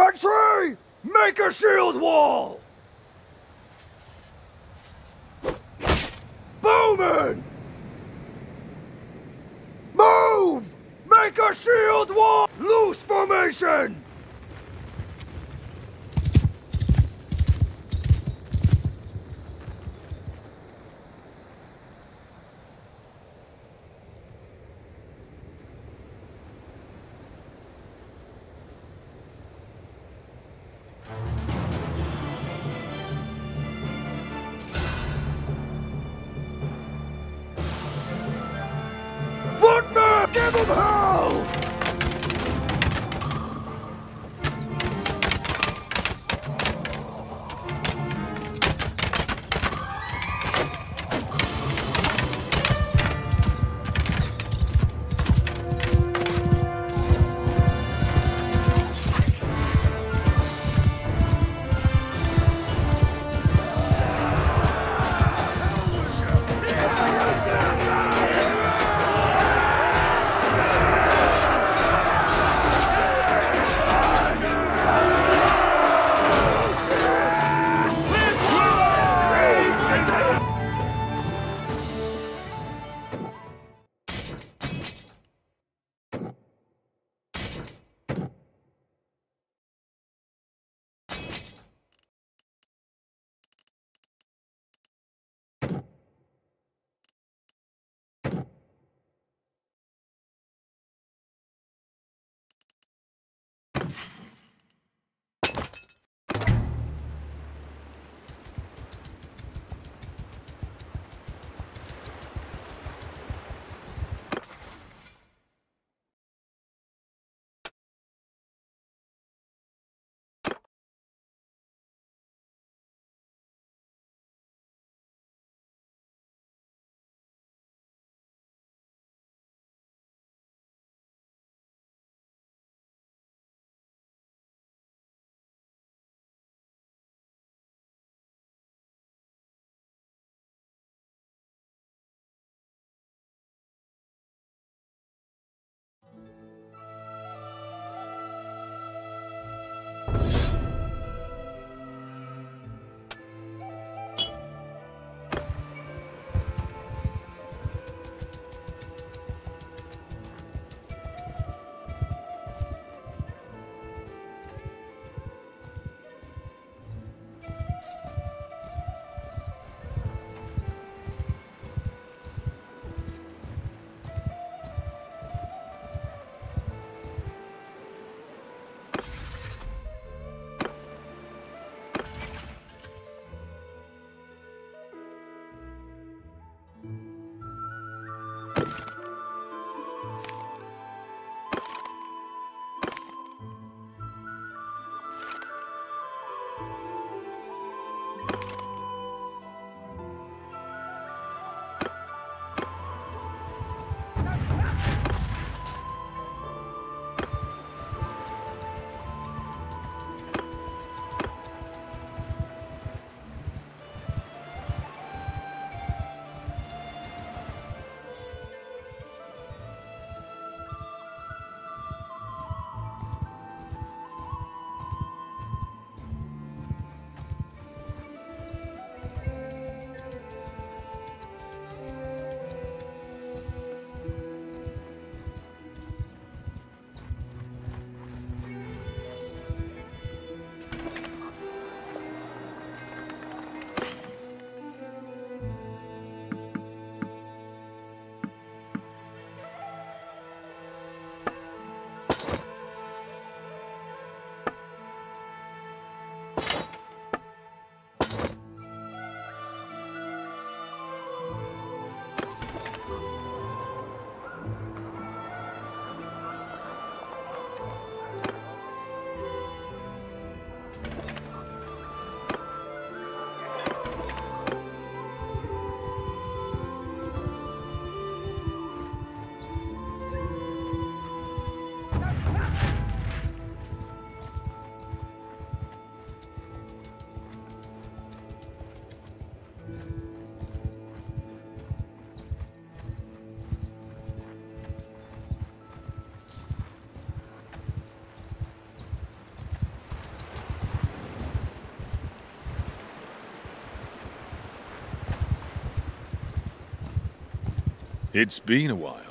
Infantry! Make a shield wall! Bowman! Move! Make a shield wall! Loose formation! them home! It's been a while.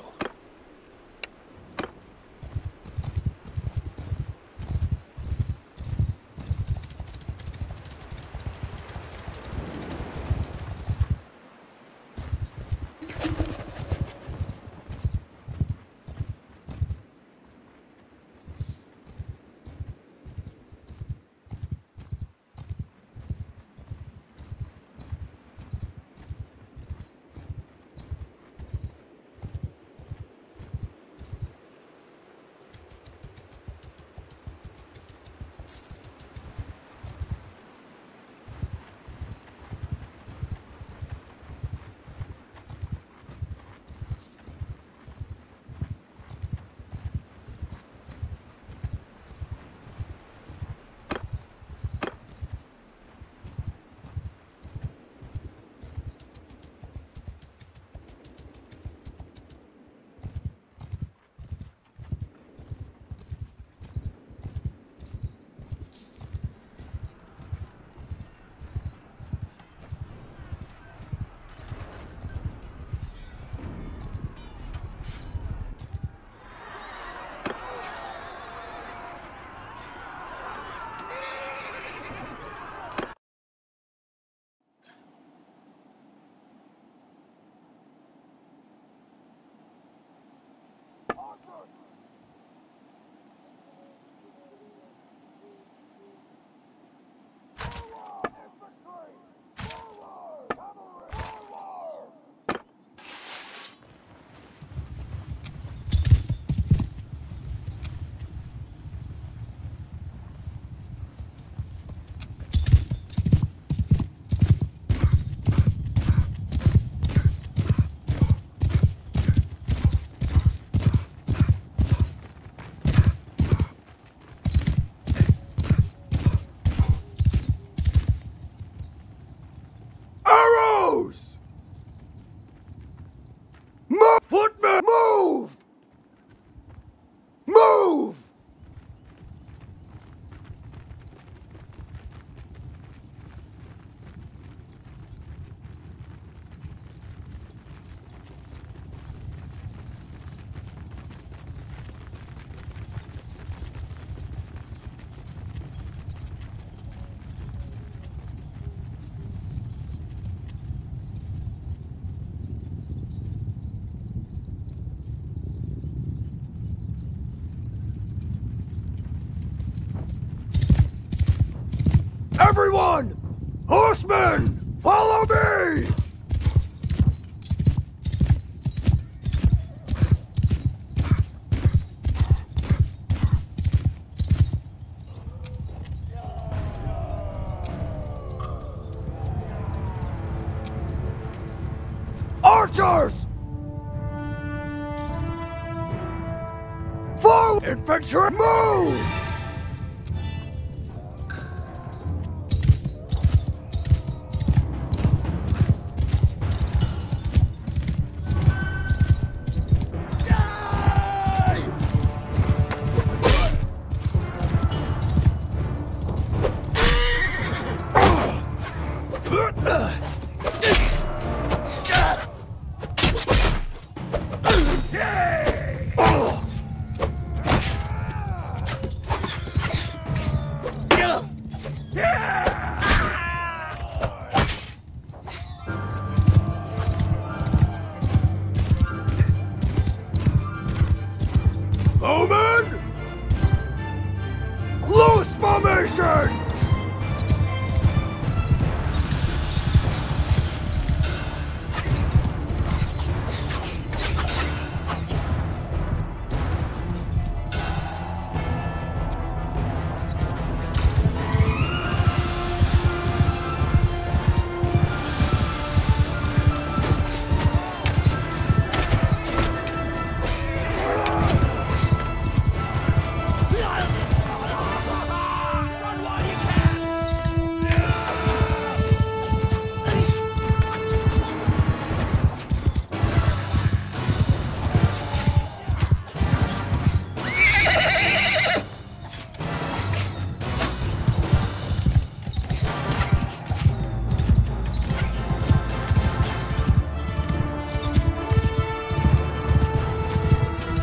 Move!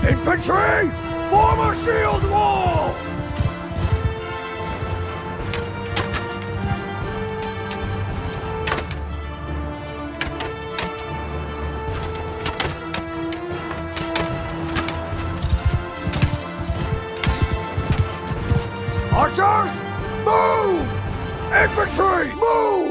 Infantry! Form a shield wall! Archers, move! Infantry, move!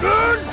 Footmen,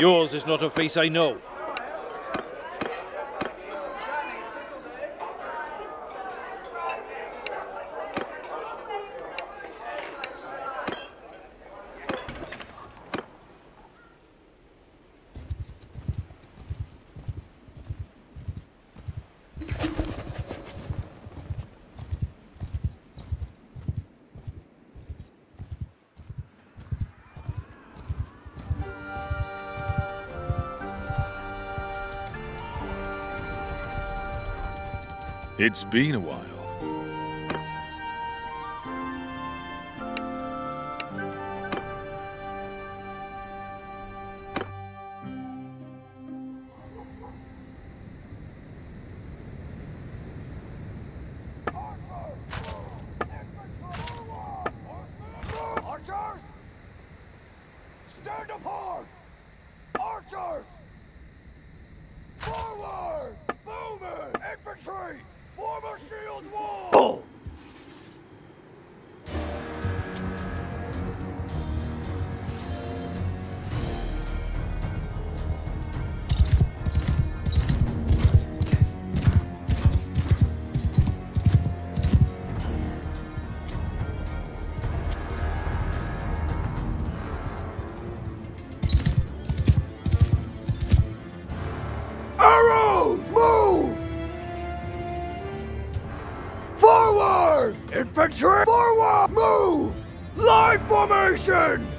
Yours is not a face I know. It's been a while. Infantry! Forward! Move! Line formation!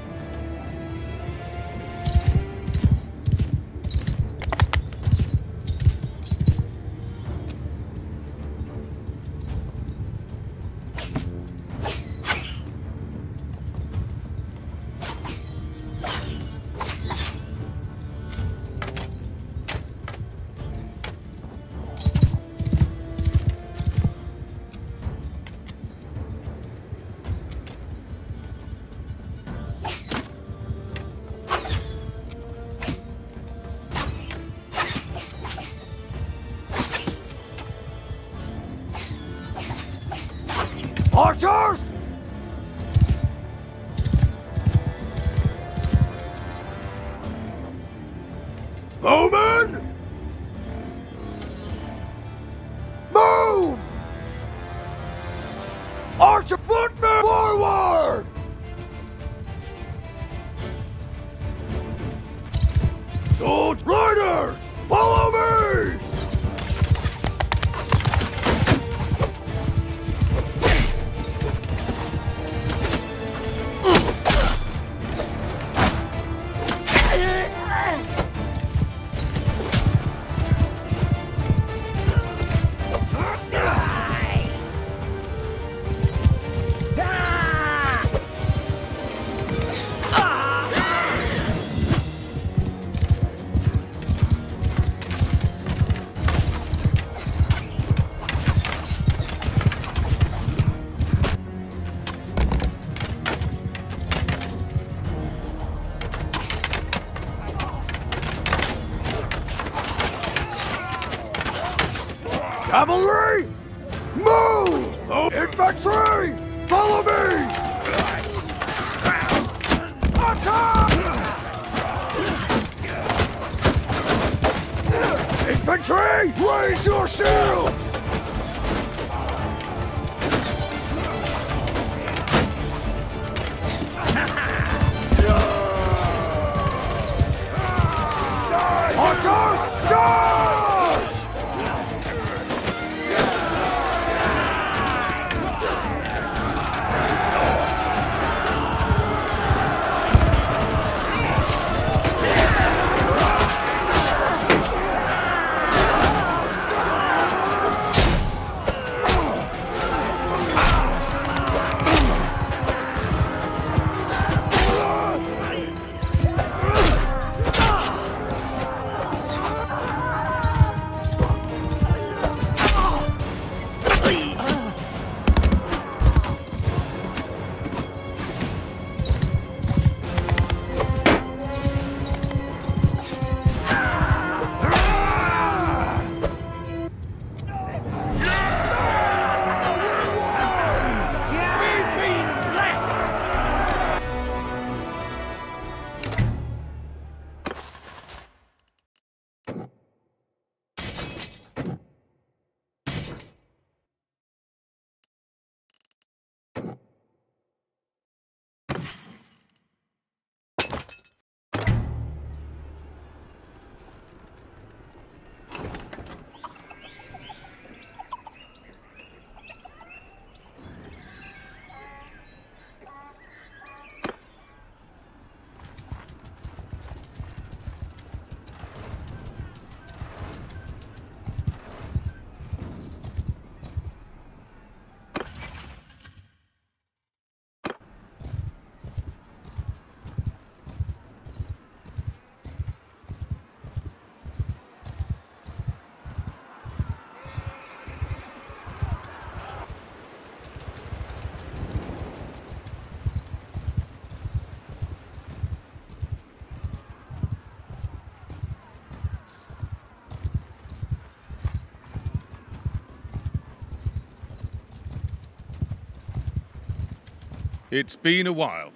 It's been a while.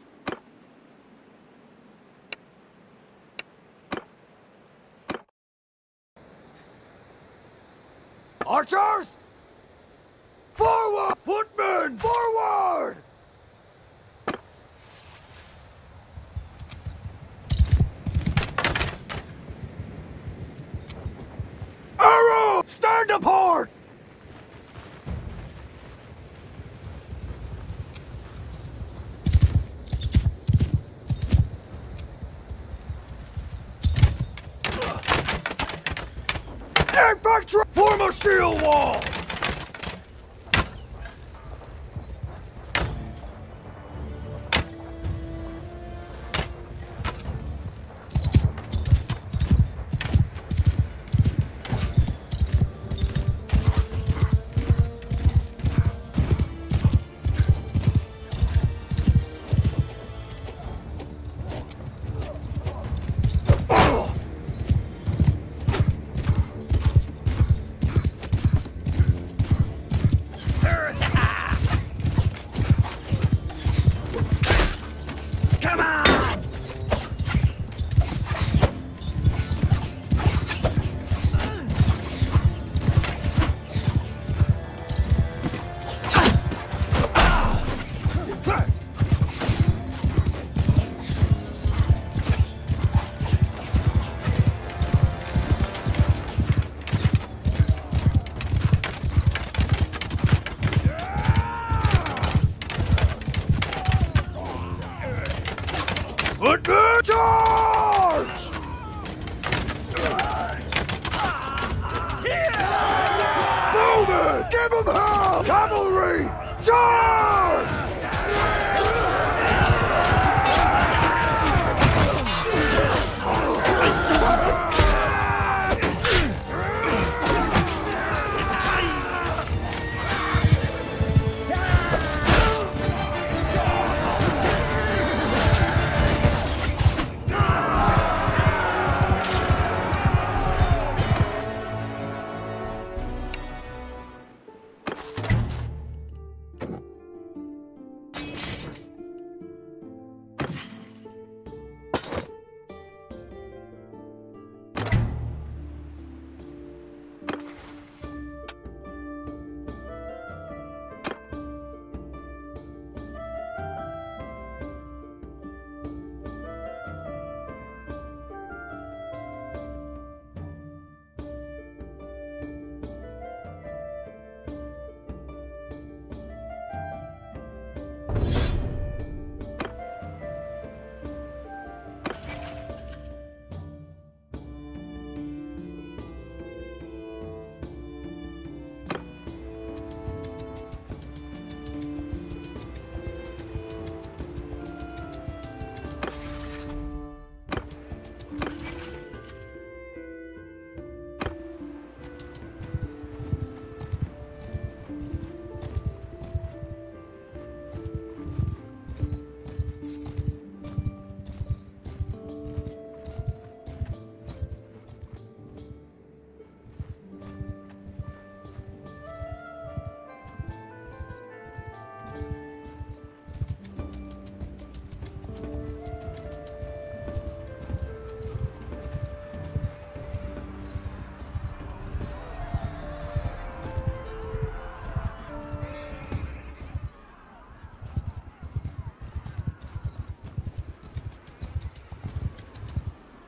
Cavalry,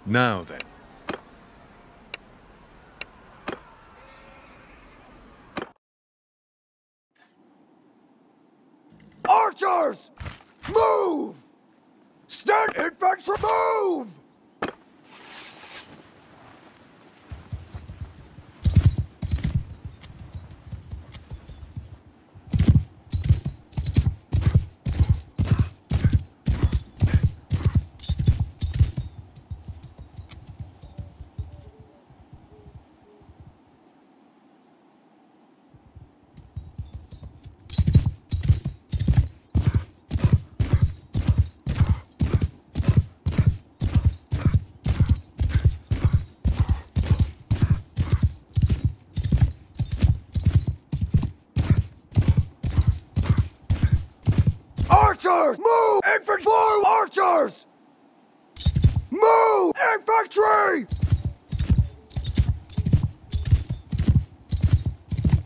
Now then. Infantry!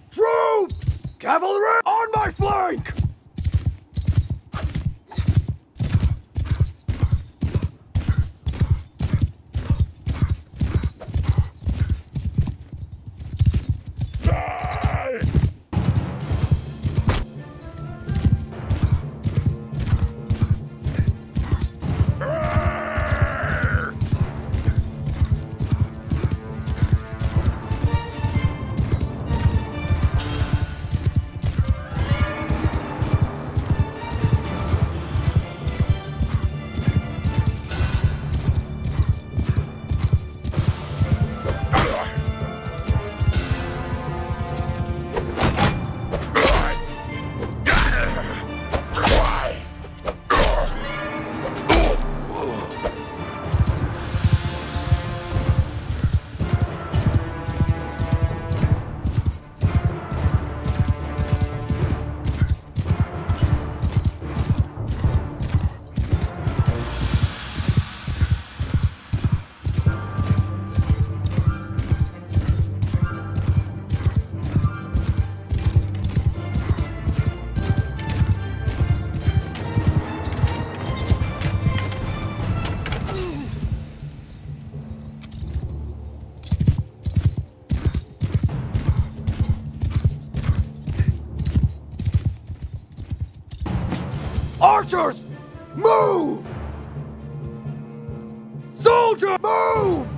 Troops! Cavalry! On my flank! Archers! Move! Soldier! Move!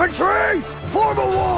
Infantry! Form a wall!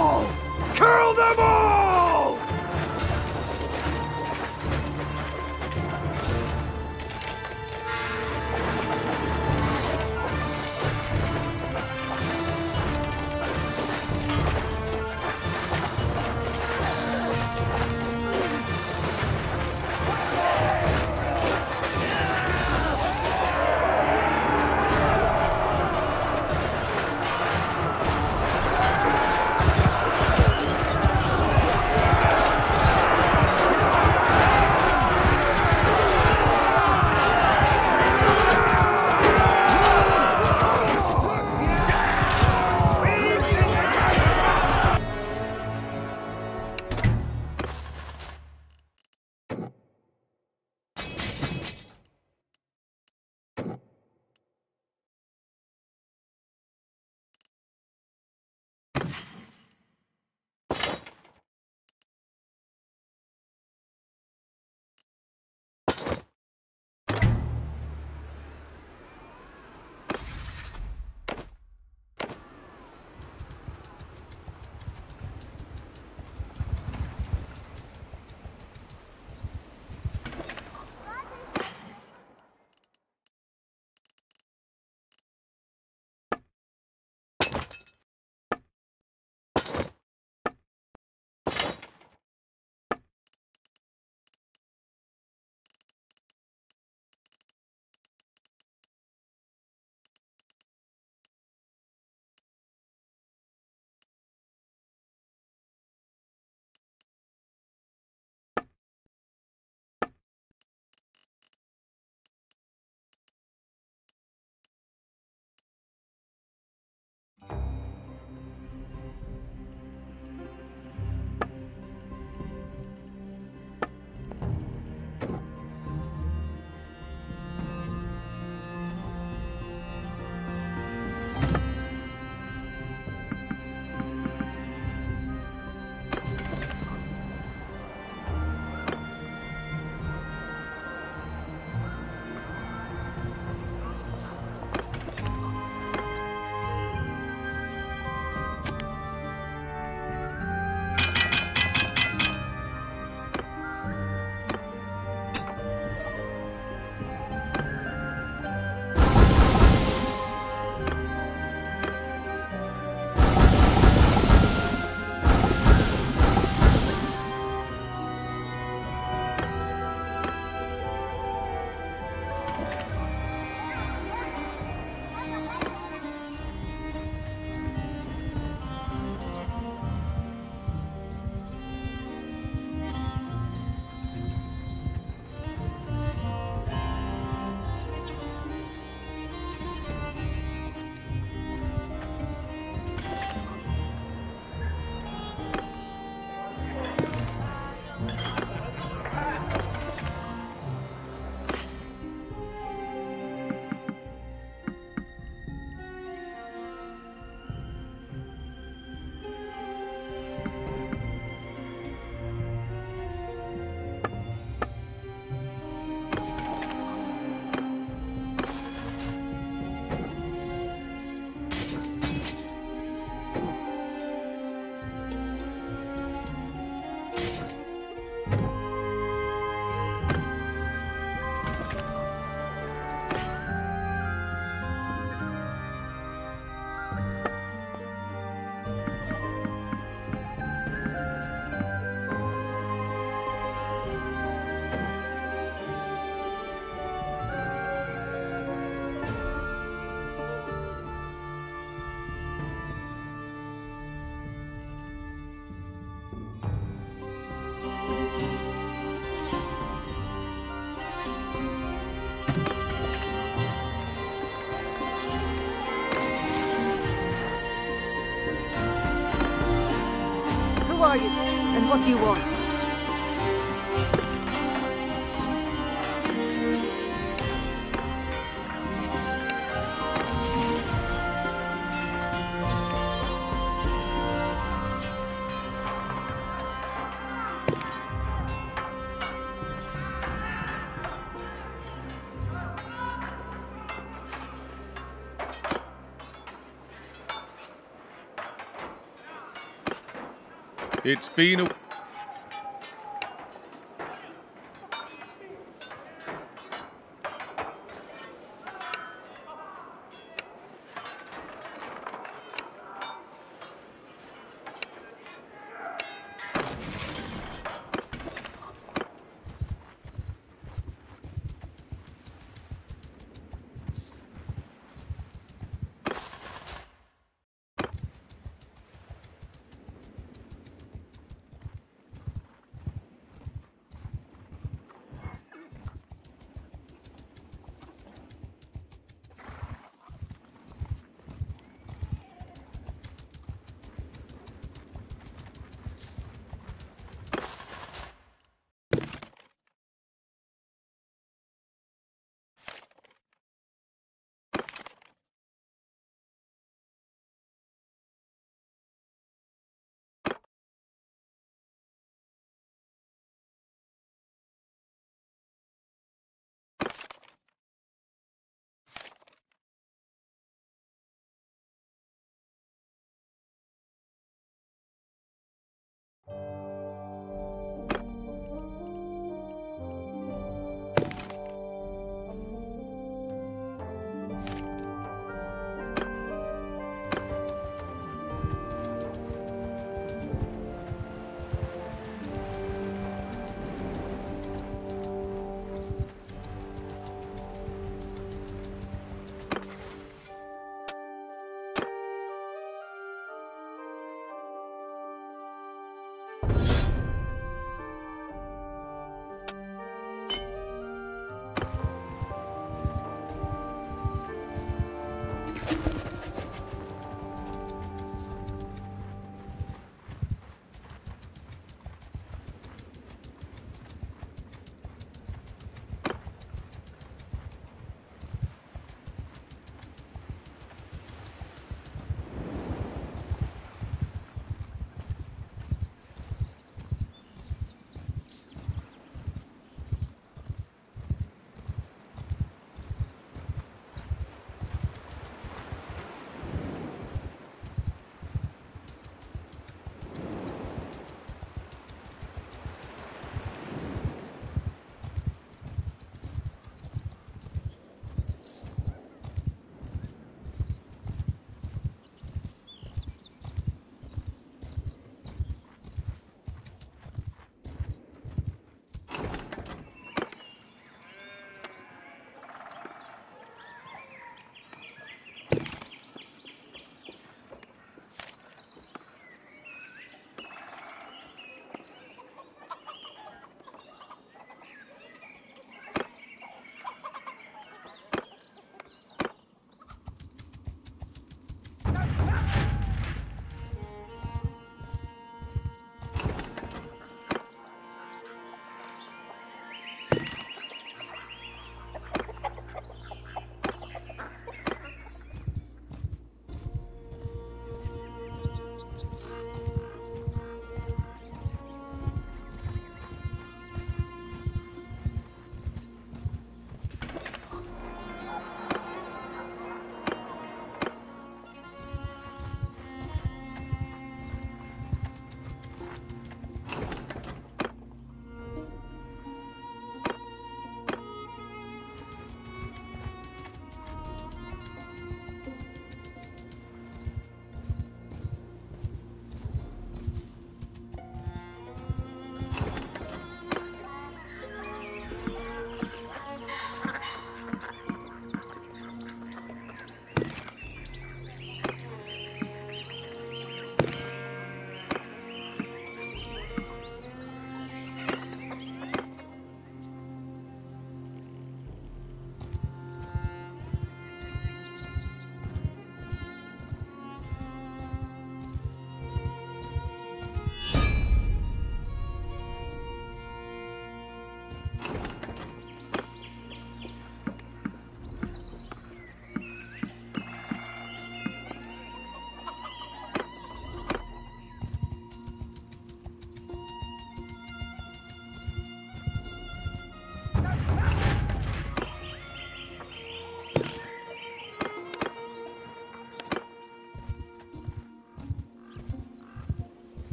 Are you? And what do you want? It's been a...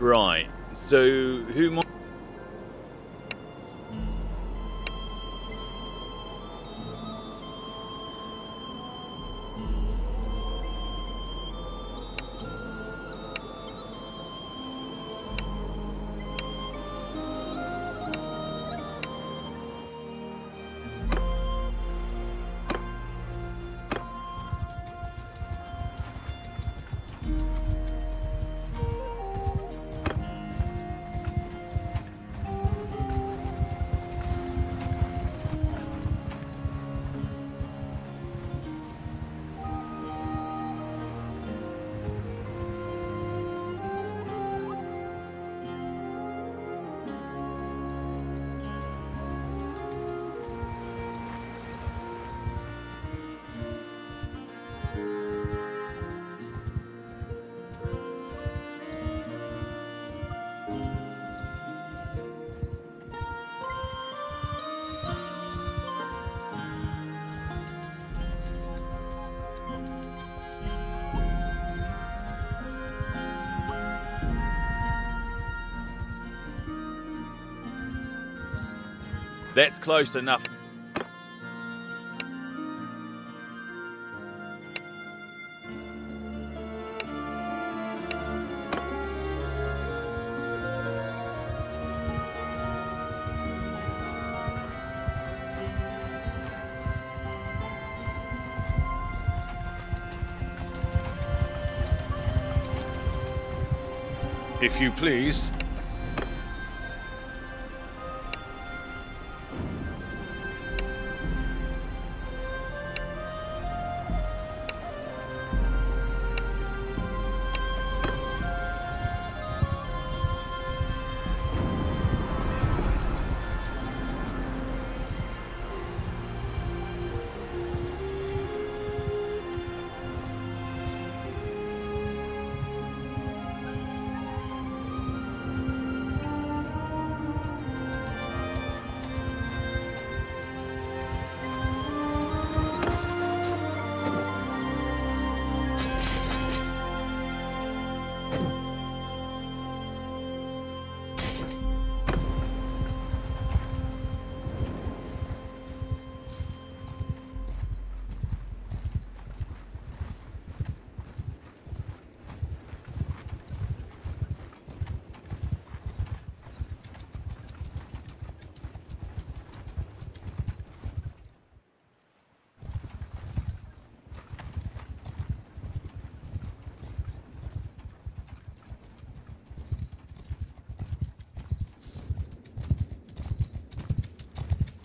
Right. So who might? That's close enough. If you please.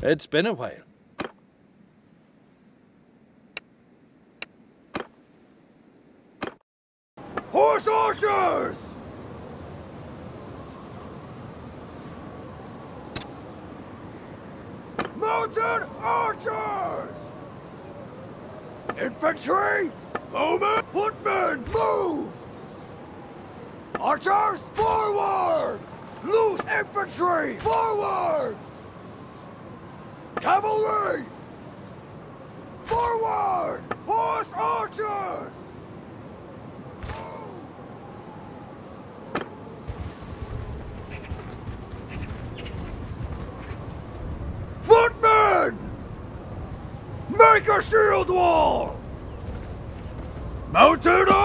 It's been a while. Horse archers! Mounted archers! Infantry! Bowmen! Footmen! Move! Archers! Forward! Loose infantry! Forward! Cavalry! Forward! Horse archers! Footmen! Make a shield wall! Mounted!